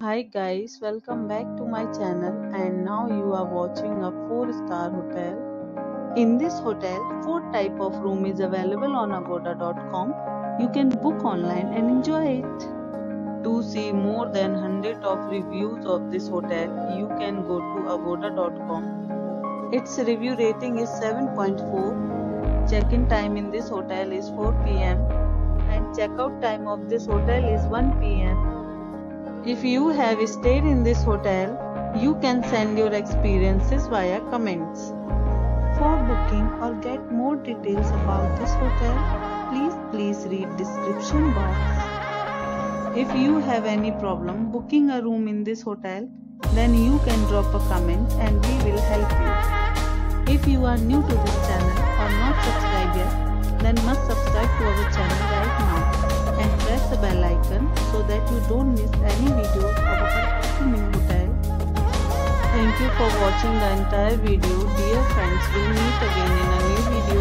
Hi guys, welcome back to my channel and now you are watching a 4 star hotel. In this hotel, 4 type of room is available on agoda.com. You can book online and enjoy it. To see more than 100 of reviews of this hotel, you can go to agoda.com. Its review rating is 7.4. Check-in time in this hotel is 4 pm and checkout time of this hotel is 1 pm. If you have stayed in this hotel, you can send your experiences via comments. For booking or get more details about this hotel, please please read description box. If you have any problem booking a room in this hotel, then you can drop a comment and we will help you. If you are new to this channel or not subscribed yet, then must subscribe to our channel you don't miss any video of our new hotel. Thank you for watching the entire video. Dear friends, we'll meet again in a new video